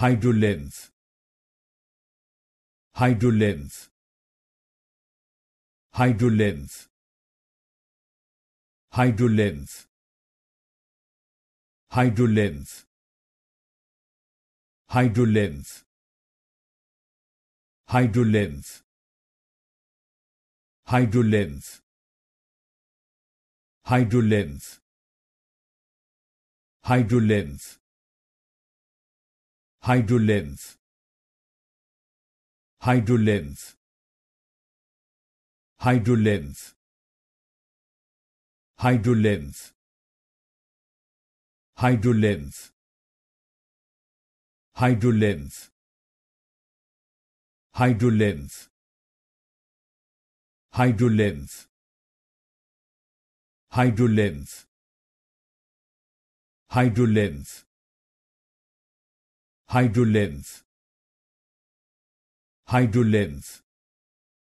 hydrolymph hydrolymph hydrolymph hydrolymph hydrolymph hydrolymph hydrolymph hydrolymph hydrolymph hydrolymph hydrolymph hydrolymph hydrolymph hydrolymph hydrolymph hydrolymph hydrolymph hydrolymph hydrolymph hydrolymph hydrolymph. Hydrolymph